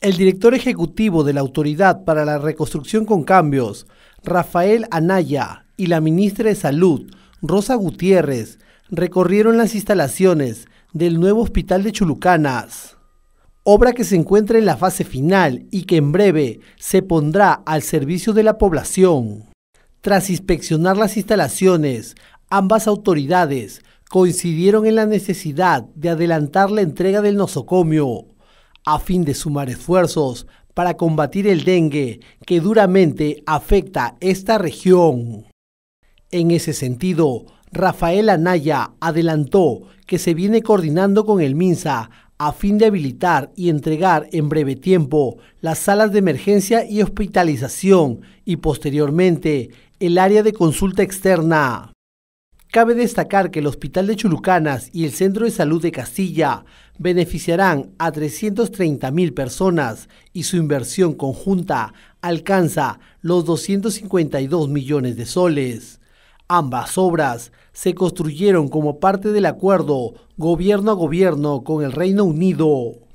El director ejecutivo de la Autoridad para la Reconstrucción con Cambios, Rafael Anaya, y la ministra de Salud, Rosa Gutiérrez, recorrieron las instalaciones del nuevo hospital de Chulucanas, obra que se encuentra en la fase final y que en breve se pondrá al servicio de la población. Tras inspeccionar las instalaciones, ambas autoridades coincidieron en la necesidad de adelantar la entrega del nosocomio a fin de sumar esfuerzos para combatir el dengue que duramente afecta esta región. En ese sentido, Rafael Anaya adelantó que se viene coordinando con el MINSA a fin de habilitar y entregar en breve tiempo las salas de emergencia y hospitalización y posteriormente el área de consulta externa. Cabe destacar que el Hospital de Chulucanas y el Centro de Salud de Castilla beneficiarán a 330.000 personas y su inversión conjunta alcanza los 252 millones de soles. Ambas obras se construyeron como parte del acuerdo gobierno a gobierno con el Reino Unido.